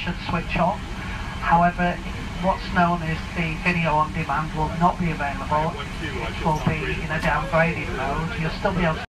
should switch off. However, what's known is the video on demand will not be available. It will be in a downgraded mode. You'll still be able to